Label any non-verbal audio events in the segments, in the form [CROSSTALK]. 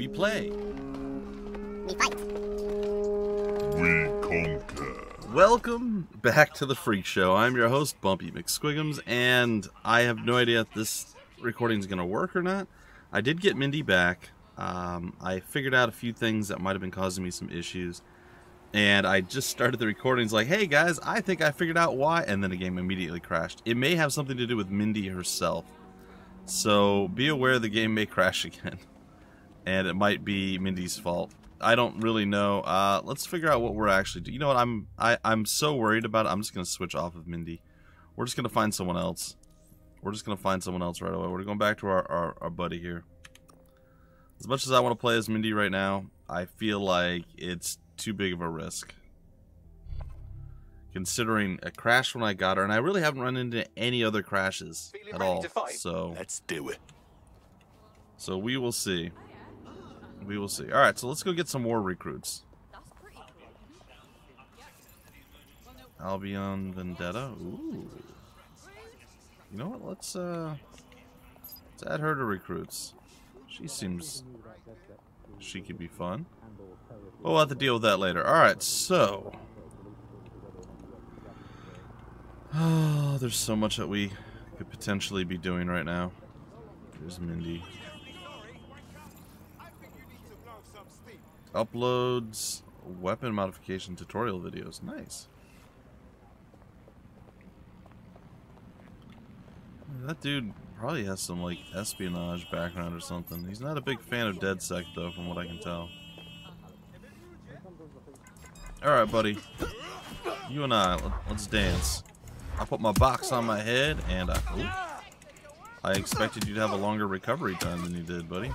We play. We fight. We conquer. Welcome back to the Phreak Show. I'm your host, Bumpy McSquigums, and I have no idea if this recording is going to work or not. I did get Mindy back. Um, I figured out a few things that might have been causing me some issues. And I just started the recordings like, hey guys, I think I figured out why. And then the game immediately crashed. It may have something to do with Mindy herself. So be aware the game may [LAUGHS] crash again. And it might be Mindy's fault. I don't really know. Uh, let's figure out what we're actually doing. You know what? I'm I, I'm so worried about it. I'm just gonna switch off of Mindy. We're just gonna find someone else. We're just gonna find someone else right away. We're going back to our, our, our buddy here. As much as I want to play as Mindy right now, I feel like it's too big of a risk. Considering a crash when I got her, and I really haven't run into any other crashes Feeling at all. So Let's do it. so we will see. We will see. Alright, so let's go get some more recruits. Albion Vendetta. Ooh. You know what? Let's uh let's add her to recruits. She seems she could be fun. We'll have to deal with that later. Alright, so Oh, [SIGHS] there's so much that we could potentially be doing right now. There's Mindy. Uploads weapon modification tutorial videos. Nice. That dude probably has some like espionage background or something. He's not a big fan of DedSec though, from what I can tell. Alright, buddy. You and I, let- let's dance. I put my box on my head and I. Ooh. I expected you to have a longer recovery time than you did, buddy.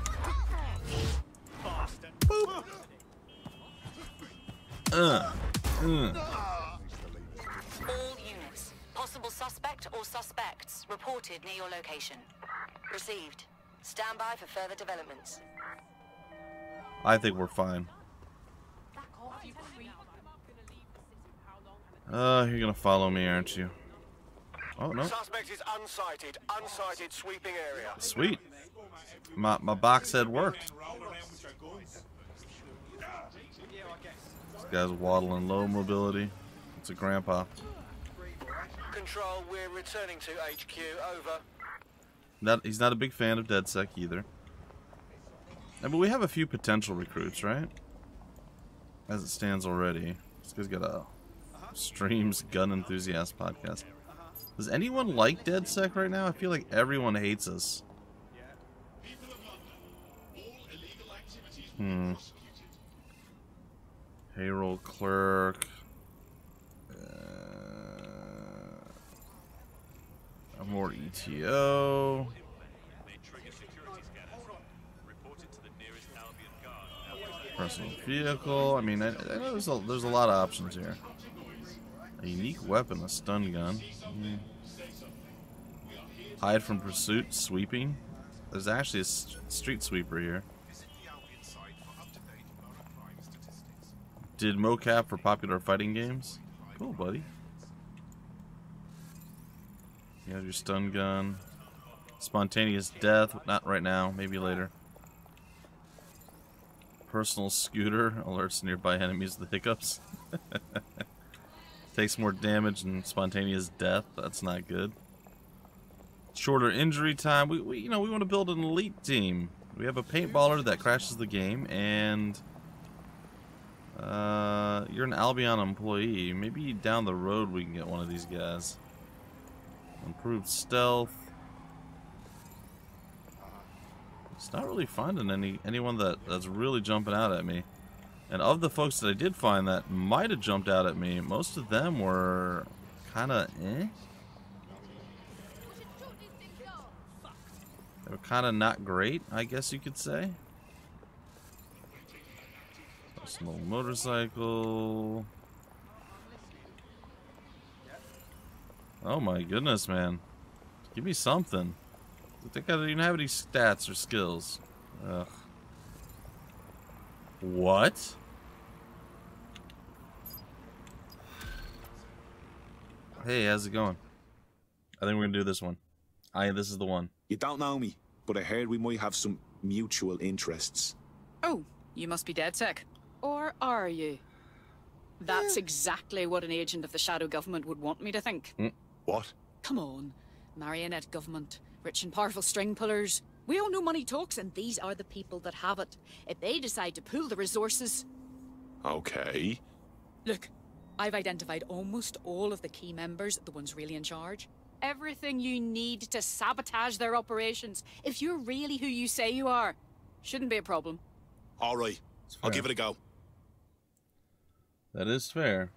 Uh, uh. All units. Possible suspect or suspects reported near your location. Received. Stand by for further developments. I think we're fine. Uh, you're gonna follow me, aren't you? Oh no, Suspect is unsighted. Unsighted sweeping area. sweet. My my box head worked. This guy's waddling low mobility. It's a grandpa. Control, we're returning to HQ. Over. Not he's not a big fan of DedSec either. Uh, but we have a few potential recruits, right? As it stands already. This guy's got a streams gun enthusiast podcast. Does anyone like DedSec right now? I feel like everyone hates us. Hmm. Payroll clerk. Uh, more ETO. Personal vehicle. I mean, I, I there's a, there's a lot of options here. A unique weapon, a stun gun. Hmm. Hide from pursuit, sweeping. There's actually a street sweeper here. Did mocap for popular fighting games. Cool, buddy. You have your stun gun. Spontaneous death. Not right now. Maybe later. Personal scooter. [LAUGHS] Alerts nearby enemies the hiccups. [LAUGHS] Takes more damage than spontaneous death. That's not good. Shorter injury time. We, we you know, we want to build an elite team. We have a paintballer that crashes the game, and uh, you're an Albion employee. Maybe down the road we can get one of these guys. Improved stealth. It's not really finding any anyone that that's really jumping out at me. And of the folks that I did find that might have jumped out at me, most of them were kind of eh. They were kind of not great, I guess you could say. Personal motorcycle. Oh my goodness, man. Give me something. I think I don't even have any stats or skills. Ugh. What? Hey, how's it going? I think we're gonna do this one. Ah, I this is the one. You don't know me, but I heard we might have some mutual interests. Oh, you must be DedSec. Or are you? That's exactly what an agent of the shadow government would want me to think. Mm, what? Come on. Marionette government, rich and powerful string pullers. We all know money talks, and these are the people that have it. If they decide to pool the resources. Okay. Look, I've identified almost all of the key members, the ones really in charge. Everything you need to sabotage their operations. If you're really who you say you are, shouldn't be a problem. All right. I'll give it a go. That is fair.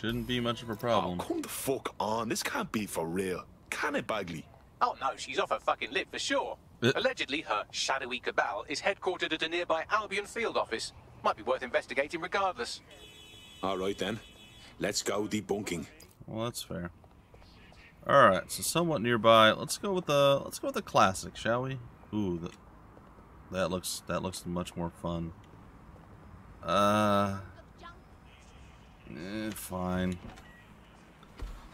Shouldn't be much of a problem. Oh, come the fuck on. This can't be for real. Can it, Bagley? Oh no, she's off her fucking lip for sure. Uh. Allegedly, her shadowy cabal is headquartered at a nearby Albion field office. Might be worth investigating regardless. All right then. Let's go debunking. Well, that's fair. All right, so somewhat nearby. Let's go with the let's go with the classic, shall we? Ooh, the, that looks that looks much more fun. Uh, eh, fine.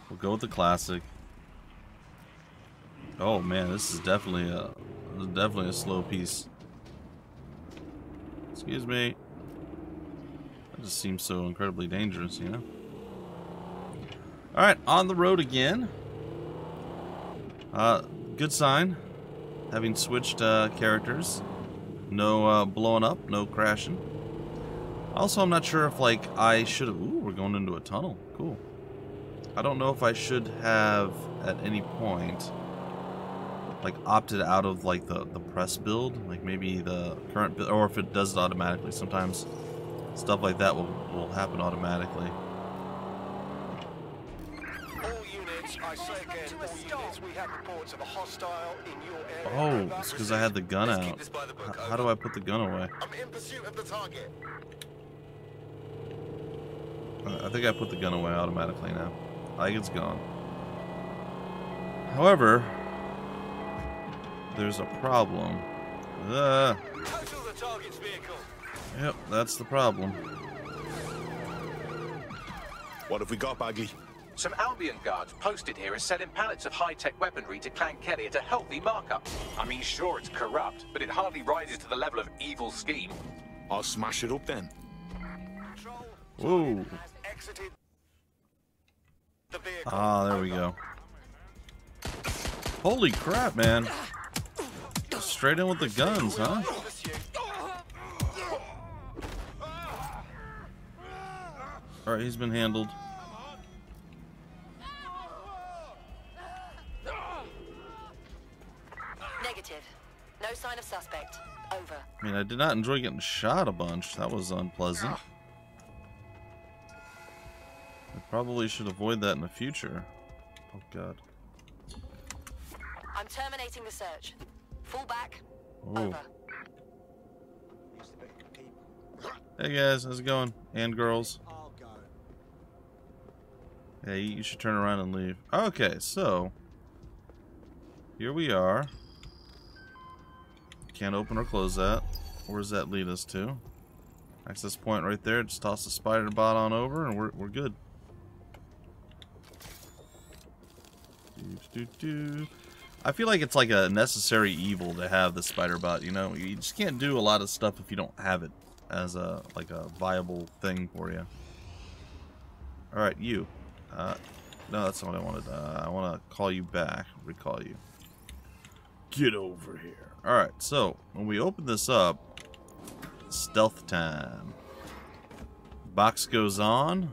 We'll go with the classic. Oh man, this is definitely a is definitely a slow piece. Excuse me. That just seems so incredibly dangerous, you know. All right, on the road again. Uh, good sign. Having switched uh, characters. No uh, blowing up, no crashing. Also, I'm not sure if like I should have. Ooh, we're going into a tunnel. Cool. I don't know if I should have at any point like opted out of like the the press build, like maybe the current build, or if it does it automatically. Sometimes stuff like that will will happen automatically. All units, I say again, all units, we have reports of a hostile in your area. Oh, it's because I had the gun out. H- how do I put the gun away? I'm in pursuit of the target. I think I put the gun away automatically now. I think it's gone. However, there's a problem. Uh, Total the target's vehicle. yep, that's the problem. What have we got, Bagley? Some Albion guards posted here are selling pallets of high-tech weaponry to Clan Kelly at a healthy markup. I mean, sure, it's corrupt, but it hardly rises to the level of evil scheme. I'll smash it up then. Control Whoa. has exited the vehicle. Ah, there we go. Holy crap, man. Straight in with the guns, huh? Alright, he's been handled. Negative. No sign of suspect. Over. I mean, I did not enjoy getting shot a bunch. That was unpleasant. Probably should avoid that in the future. Oh, God. I'm terminating the search. Fall back. Oh. Over. Hey, guys. How's it going? And girls. Yeah, you you should turn around and leave. Okay, so... Here we are. Can't open or close that. Where does that lead us to? Access point right there. Just toss the spider bot on over and we're, we're good. I feel like it's like a necessary evil to have the spider bot, you know? You just can't do a lot of stuff if you don't have it as a like a viable thing for you. Alright, you. Uh, no, that's not what I wanted. Uh, I want to call you back. Recall you. Get over here. Alright, so when we open this up, stealth time. Box goes on,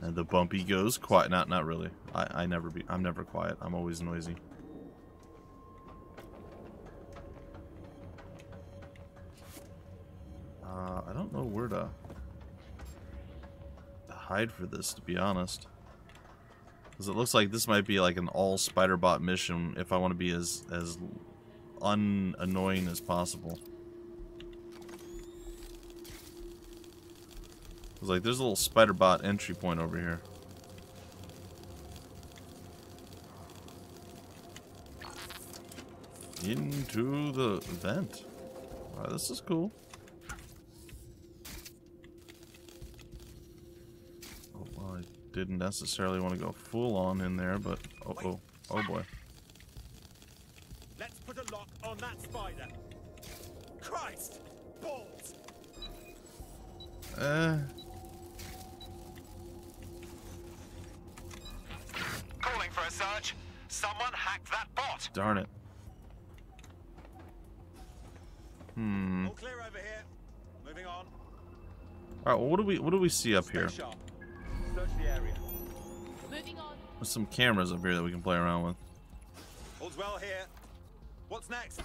and the bumpy goes quiet. Not, not really. I, never be. I'm never quiet. I'm always noisy. Uh, I don't know where to to hide for this, to be honest. Because it looks like this might be like an all Spider-Bot mission if I want to be as, as unannoying as possible. It's like there's a little Spider-Bot entry point over here. Into the vent. Wow, this is cool. Oh, well, I didn't necessarily want to go full on in there, but oh, oh, oh boy. Let's put a lock on that spider. Christ! balls. Uh, we what do we see up Stay here? Search the area. Moving on. There's some cameras up here that we can play around with. All's well here. What's next?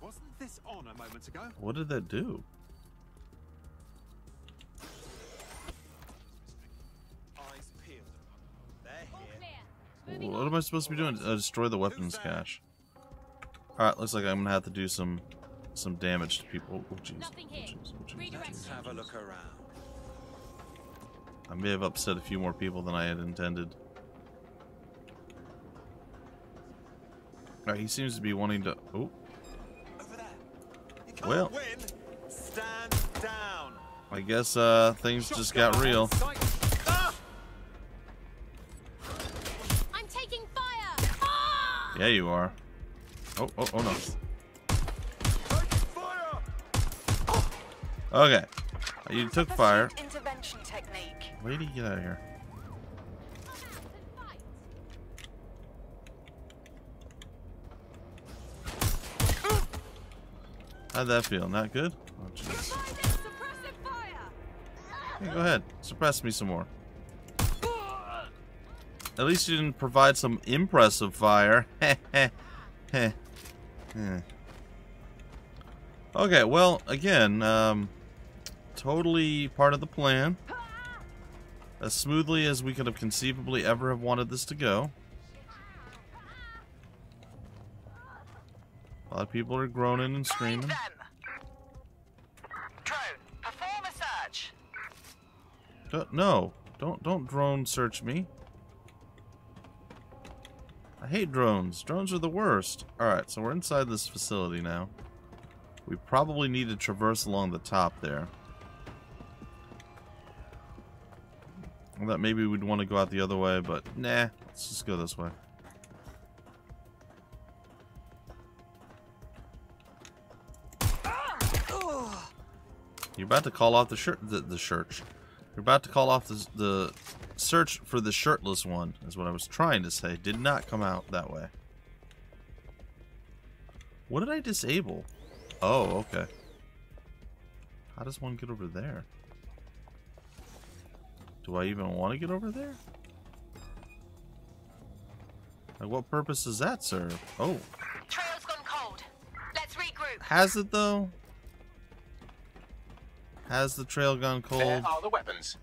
Wasn't this on a moment ago? What did that do? Eyes peeled. They're here. What am I supposed to be doing? Uh, destroy the weapons cache. All right. Looks like I'm gonna have to do some some damage to people. Oh jeez. Oh, jeez. Oh, jeez. Have a look around. I may have upset a few more people than I had intended. Alright, he seems to be wanting to. Oh, Over there. Well. win. Stand down. I guess uh, things just got real. on. Ah! I'm taking fire! Ah! Yeah, you are. Oh, oh, oh no. Okay. You took fire. Intervention technique. Lady, get out of here. How'd that feel? Not good? Oh, jeez. Yeah, go ahead. Suppress me some more. At least you didn't provide some impressive fire. [LAUGHS] Heh heh heh. Heh. okay, well, again, um, totally part of the plan. As smoothly as we could have conceivably ever have wanted this to go. A lot of people are groaning and screaming. Drone, perform a search. Don't- No, don't don't drone search me. I hate drones. Drones are the worst. Alright, so we're inside this facility now. We probably need to traverse along the top there. I thought maybe we'd want to go out the other way, but nah, let's just go this way. You're about to call off the shirt, the, the church. You're about to call off the, the search for the shirtless one, is what I was trying to say. Did not come out that way. What did I disable? Oh, okay. How does one get over there? Do I even want to get over there? Like, what purpose does that serve? Oh, Trail's gone cold. Let's regroup. has it though? Has the trail gone cold? There are the weapons.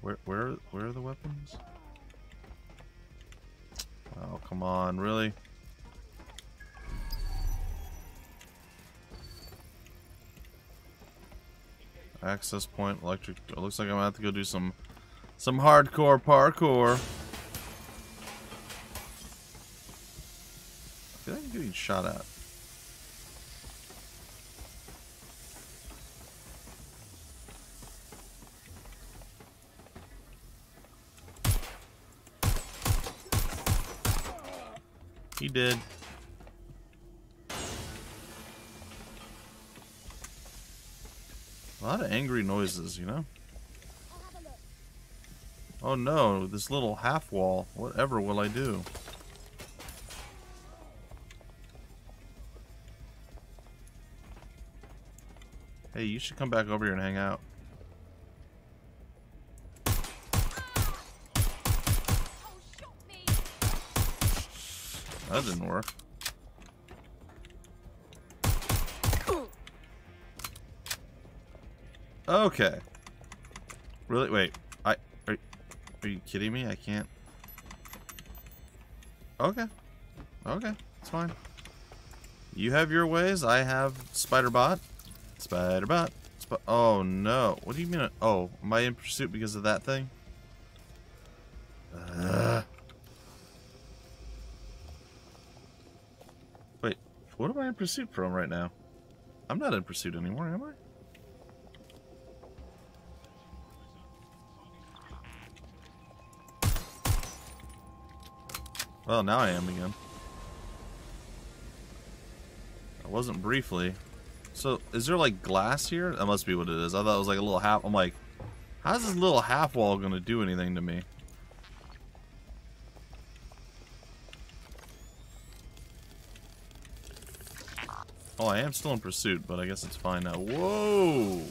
Where where where are the weapons? Oh come on, really? Access point, electric. Looks like I'm gonna have to go do some some hardcore parkour. I feel like I'm getting shot at. He did. A lot of angry noises, you know? Oh no, this little half wall. Whatever will I do? Hey, you should come back over here and hang out. That didn't work. Okay. Really? Wait. I are, are you kidding me? I can't. Okay. Okay. It's fine. You have your ways. I have spider Spiderbot. Spiderbot. Sp oh no. What do you mean? Oh, am I in pursuit because of that thing? Ugh. Wait, what am I in pursuit from right now? I'm not in pursuit anymore, am I? Well, now I am again. I wasn't briefly. So, is there like glass here? That must be what it is. I thought it was like a little half. I'm like, how's this little half wall going to do anything to me? Oh, I am still in pursuit, but I guess it's fine now. Whoa!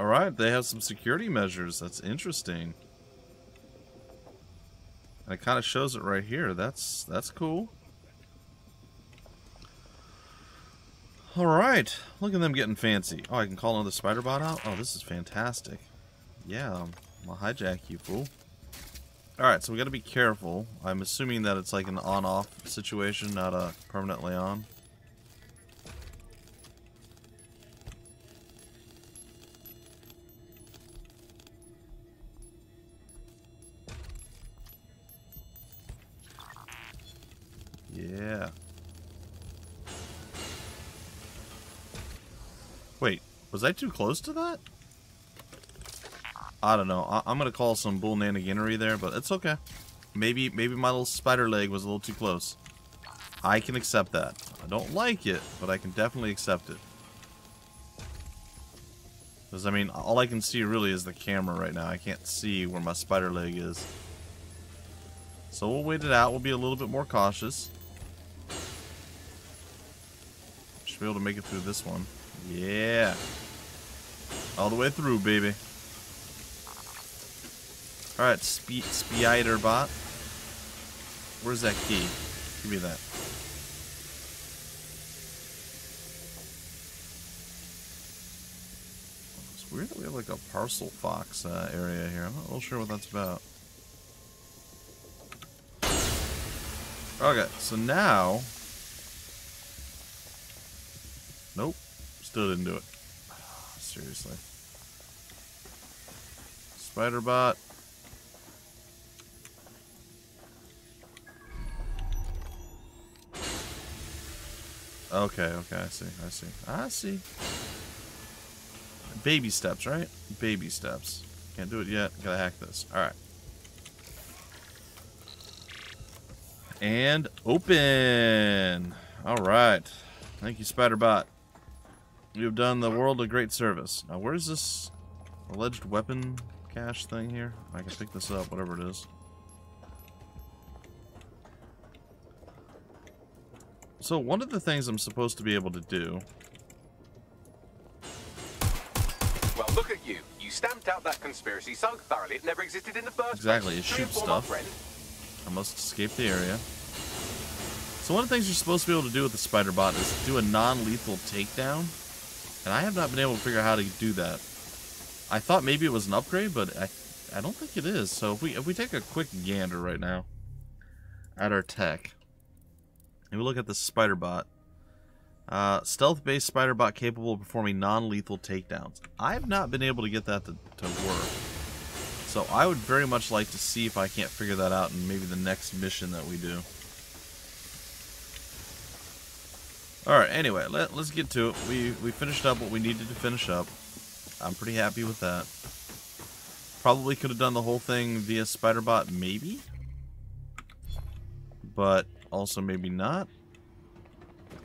Alright, they have some security measures. That's interesting. And it kind of shows it right here. That's that's cool. Alright, look at them getting fancy. Oh, I can call another spider bot out? Oh, this is fantastic. Yeah, um, I'll hijack you, fool. Alright, so we gotta be careful. I'm assuming that it's like an on-off situation, not a permanently on. Wait, was I too close to that? I don't know. I am gonna call some bull nanaginery there, but it's okay. Maybe maybe my little spider leg was a little too close. I can accept that. I don't like it, but I can definitely accept it. Because, I mean, all I can see really is the camera right now. I can't see where my spider leg is. So we'll wait it out. We'll be a little bit more cautious. Should be able to make it through this one. Yeah. All the way through, baby. Alright, spe Spider bot. Where's that key? Give me that. It's weird that we have like a parcel fox uh, area here. I'm not real sure what that's about. Okay, so now... Nope. Still didn't do it. [SIGHS] Seriously. Spider bot. Okay, okay, I see, I see. I see. Baby steps, right? Baby steps. Can't do it yet. Gotta hack this. Alright. And open. Alright. Thank you, Spiderbot. You have done the world a great service. Now, where's this alleged weapon cache thing here? I can pick this up, whatever it is. So one of the things I'm supposed to be able to do... Well, look at you. You stamped out that conspiracy so thoroughly it never existed in the first Exactly, place. it shoots Inform stuff. I must escape the area. So one of the things you're supposed to be able to do with the spider bot is do a non-lethal takedown. And I have not been able to figure out how to do that. I thought maybe it was an upgrade, but I I don't think it is. So if we if we take a quick gander right now at our tech. And we look at the spider bot. Uh, stealth-based spider bot capable of performing non-lethal takedowns. I have not been able to get that to, to work. So I would very much like to see if I can't figure that out in maybe the next mission that we do. Alright, anyway, let, let's get to it. We, we finished up what we needed to finish up. I'm pretty happy with that. Probably could have done the whole thing via Spiderbot, maybe? But also maybe not.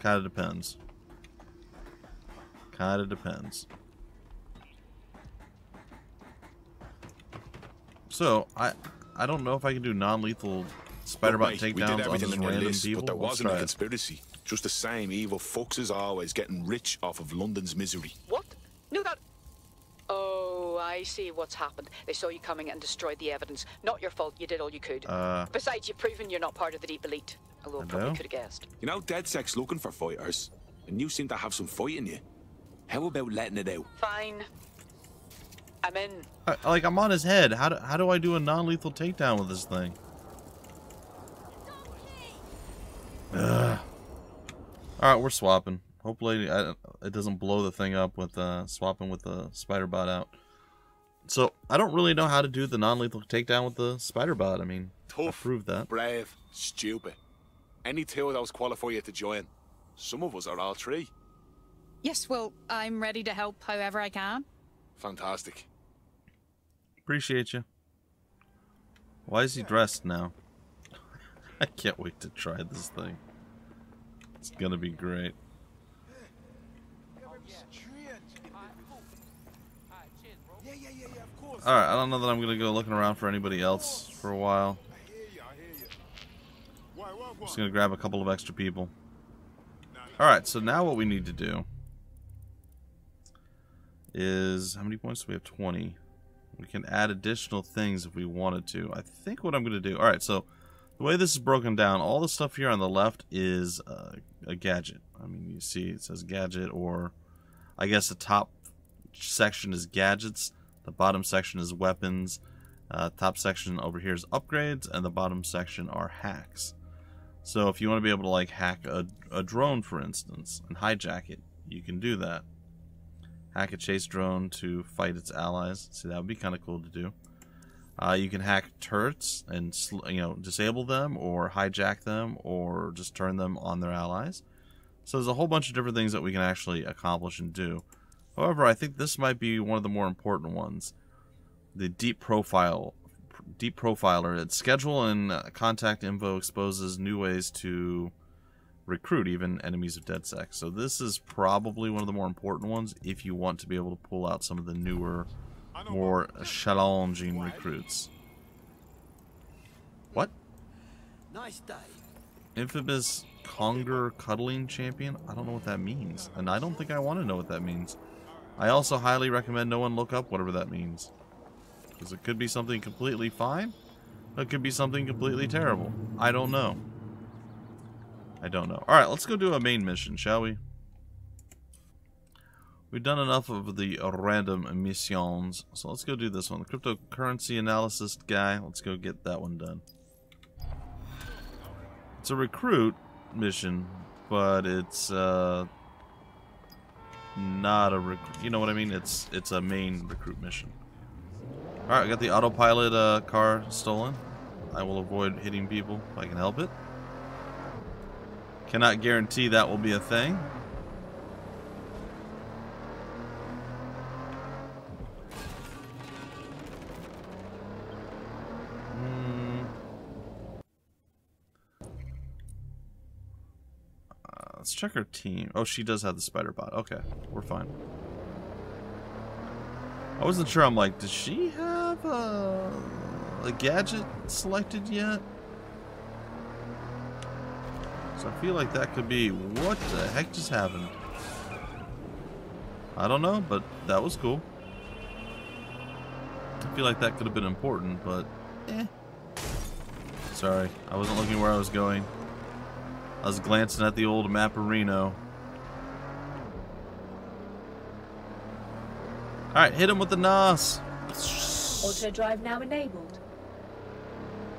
Kind of depends. Kind of depends. So, I I don't know if I can do non-lethal Spiderbot oh, Look, mate, we did takedowns on just random list, people. but there wasn't a conspiracy. Just the same evil fucks as always, getting rich off of London's misery. What? No, that. Oh, I see what's happened. They saw you coming and destroyed the evidence. Not your fault. You did all you could. Uh, Besides, you've proven you're not part of the deep elite. Although I Hello? probably could have guessed. You know, DedSec's looking for fighters, and you seem to have some fight in you. How about letting it out? Fine. I'm in. I, like I'm on his head. How do how do I do a non-lethal takedown with this thing? Ugh. All right, we're swapping. Hopefully, I, it doesn't blow the thing up with uh, swapping with the spider bot out. So I don't really know how to do the non-lethal takedown with the spider bot. I mean, I Tough, proved that. brave, stupid. Any two of those qualify you to join. Some of us are all three. Yes, well, I'm ready to help however I can. Fantastic. Appreciate you. Why is he dressed now? [LAUGHS] I can't wait to try this thing. It's gonna be great. Alright, I don't know that I'm gonna go looking around for anybody else for a while. Just gonna grab a couple of extra people. Alright, so now what we need to do is how many points do we have? 20. We can add additional things if we wanted to. I think what I'm to do... Alright, so the way this is broken down, all the stuff here on the left is uh, a gadget. I mean, you see it says gadget, or I guess the top section is gadgets, the bottom section is weapons, uh, top section over here is upgrades, and the bottom section are hacks. So if you want to be able to like hack a, a drone, for instance, and hijack it, you can do that. Hack a chase drone to fight its allies. See, that would be kind of cool to do. Uh, you can hack turrets and you know disable them or hijack them or just turn them on their allies. So there's a whole bunch of different things that we can actually accomplish and do. However, I think this might be one of the more important ones. The deep profile, deep profiler. Its schedule and uh, contact info exposes new ways to recruit even enemies of DedSec. So this is probably one of the more important ones if you want to be able to pull out some of the newer more challenging recruits. What? Nice day. Infamous Conger Cuddling Champion? I don't know what that means. And I don't think I want to know what that means. I also highly recommend no one look up whatever that means. Because it could be something completely fine. It could be something completely terrible. I don't know. I don't know. Alright, let's go do a main mission, shall we? We've done enough of the random missions, so let's go do this one. The cryptocurrency analysis guy, let's go get that one done. It's a recruit mission, but it's uh, not a recruit. You know what I mean? It's it's a main recruit mission. All right, I got the autopilot uh, car stolen. I will avoid hitting people if I can help it. Cannot guarantee that will be a thing. Let's check her team. Oh, she does have the spider bot. Okay, we're fine. I wasn't sure. I'm like, does she have a, a gadget selected yet? So I feel like that could be... What the heck just happened? I don't know, but that was cool. I feel like that could have been important, but eh. Sorry, I wasn't looking where I was going. I was glancing at the old Mapperino. Alright, hit him with the NOS. Auto drive now enabled.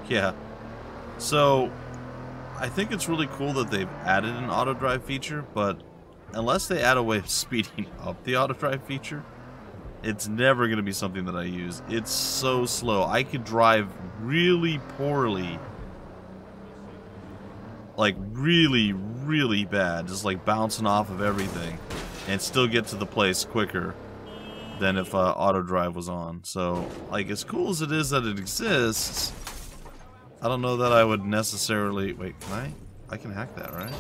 Yeah. So, I think it's really cool that they've added an auto drive feature, but unless they add a way of [LAUGHS] speeding up the auto drive feature, it's never going to be something that I use. It's so slow. I could drive really poorly like really, really bad, just like bouncing off of everything, and still get to the place quicker than if uh, auto drive was on. So, like, as cool as it is that it exists, I don't know that I would necessarily... Wait, can I? I can hack that, right?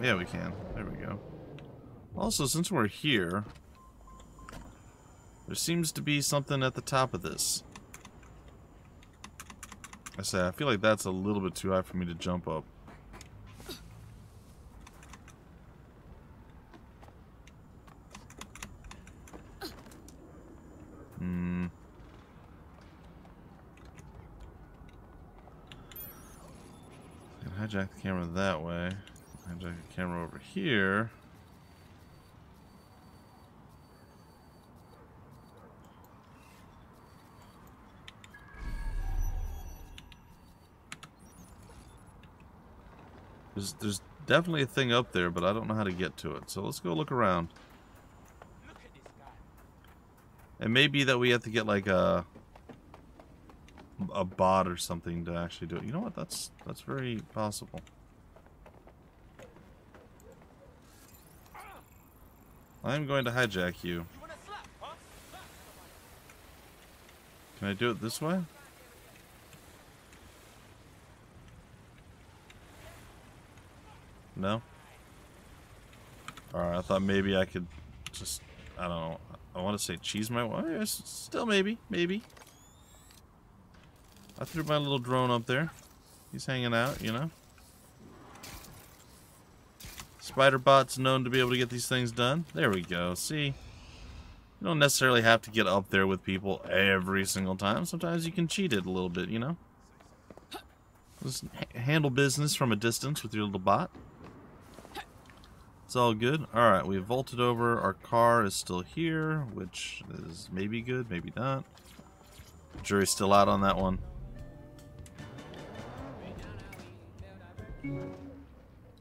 Yeah, we can. There we go. Also, since we're here, there seems to be something at the top of this. I say, I feel like that's a little bit too high for me to jump up. Hmm. hijack the camera that way. Hijack the camera over here. There's, there's definitely a thing up there, but I don't know how to get to it. So let's go look around. It may be that we have to get like a a bot or something to actually do it. You know what? That's that's very possible. I'm going to hijack you. Can I do it this way? No? Alright, I thought maybe I could just, I don't know, I want to say cheese my way. Still maybe, maybe. I threw my little drone up there. He's hanging out, you know. Spiderbot's known to be able to get these things done. There we go. See? You don't necessarily have to get up there with people every single time. Sometimes you can cheat it a little bit, you know? Just handle business from a distance with your little bot. It's all good. Alright, we vaulted over. Our car is still here, which is maybe good, maybe not. Jury's still out on that one.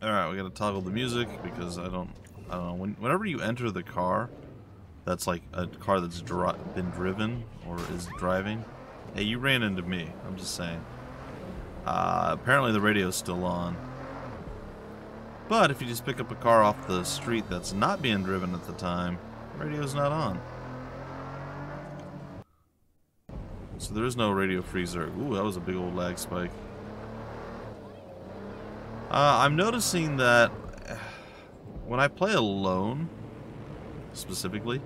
Alright, we gotta toggle the music because I don't, I don't know. When, whenever you enter the car, that's like a car that's dri been driven or is driving. Hey, you ran into me. I'm just saying. Uh, apparently the radio's still on. But if you just pick up a car off the street that's not being driven at the time, radio's not on. So there is no radio freezer. Ooh, that was a big old lag spike. Uh, I'm noticing that when I play alone, specifically,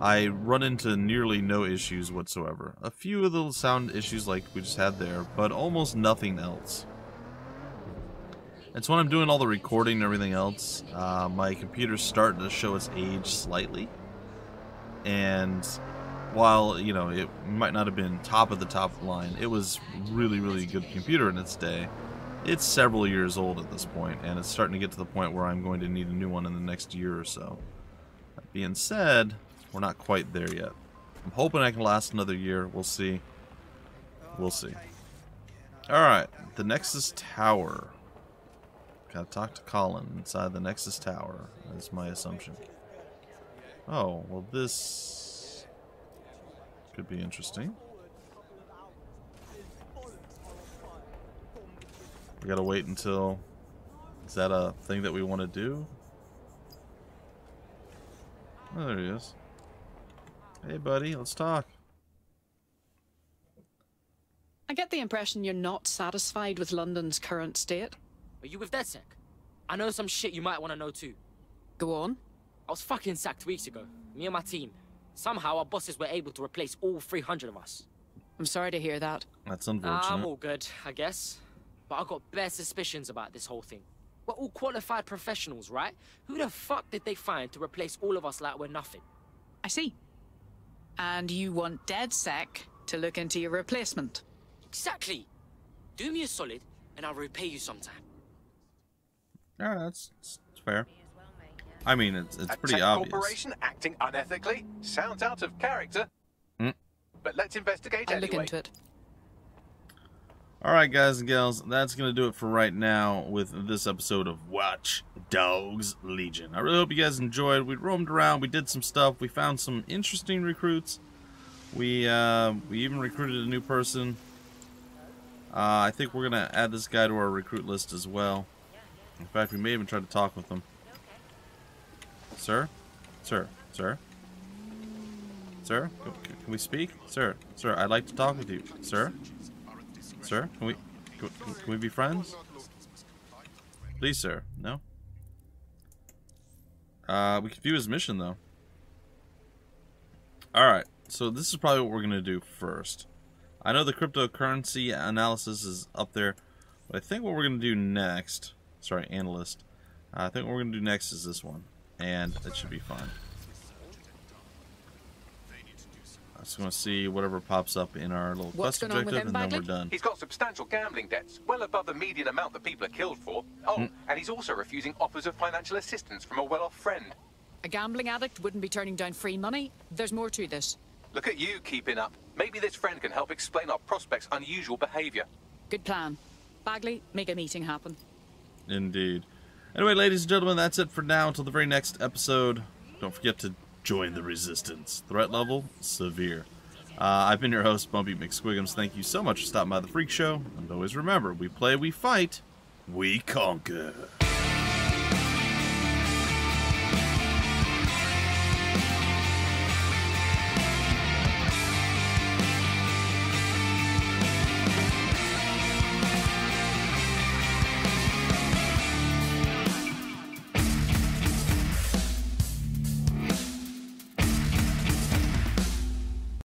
I run into nearly no issues whatsoever. A few of the sound issues like we just had there, but almost nothing else. It's when I'm doing all the recording and everything else, uh, my computer's starting to show its age slightly. And while, you know, it might not have been top of the top line, it was really, really good computer in its day. It's several years old at this point, and it's starting to get to the point where I'm going to need a new one in the next year or so. That being said, we're not quite there yet. I'm hoping I can last another year. We'll see. We'll see. Alright, the Nexus Tower. Gotta talk to Colin inside the Nexus Tower. That's my assumption. Oh, well this could be interesting. We gotta wait until... Is that a thing that we want to do? Oh, there he is. Hey, buddy, let's talk. I get the impression you're not satisfied with London's current state. Are you with DedSec? I know some shit you might want to know too. Go on. I was fucking sacked weeks ago. Me and my team. Somehow our bosses were able to replace all 300 of us. I'm sorry to hear that. That's Nah, unfortunate. I'm all good, I guess. But I've got bare suspicions about this whole thing. We're all qualified professionals, right? Who the fuck did they find to replace all of us like we're nothing? I see. And you want DedSec to look into your replacement? Exactly. Do me a solid, and I'll repay you sometime. Yeah, that's, that's fair. I mean, it's it's A pretty tech obvious. corporation acting unethically sounds out of character. Hmm. But let's investigate I'll anyway. look into it. All right, guys and gals, that's gonna do it for right now with this episode of Watch Dogs Legion. I really hope you guys enjoyed. We roamed around, we did some stuff, we found some interesting recruits. We uh, we even recruited a new person. Uh, I think we're gonna add this guy to our recruit list as well. In fact, we may even try to talk with him. Sir, sir, sir, sir, can we speak, sir, sir? I'd like to talk with you, sir. Sir, can we can, can we be friends? Please, sir. No. Uh, we can view his mission though. All right. So this is probably what we're gonna do first. I know the cryptocurrency analysis is up there, but I think what we're gonna do next. Sorry, analyst. I think what we're gonna do next is this one, and it should be fine. I'm just going to see whatever pops up in our little What's quest going on with objective, him, and then we're done. He's got substantial gambling debts, well above the median amount that people are killed for. Oh, Hmm. and he's also refusing offers of financial assistance from a well-off friend. A gambling addict wouldn't be turning down free money. There's more to this. Look at you keeping up. Maybe this friend can help explain our prospect's unusual behavior. Good plan. Bagley, make a meeting happen. Indeed. Anyway, ladies and gentlemen, that's it for now. Until the very next episode. Don't forget to join the resistance. Threat level severe. Uh, I've been your host, Bumpy McSquigums. Thank you so much for stopping by the Phreak Show. And always remember, we play, we fight, we conquer.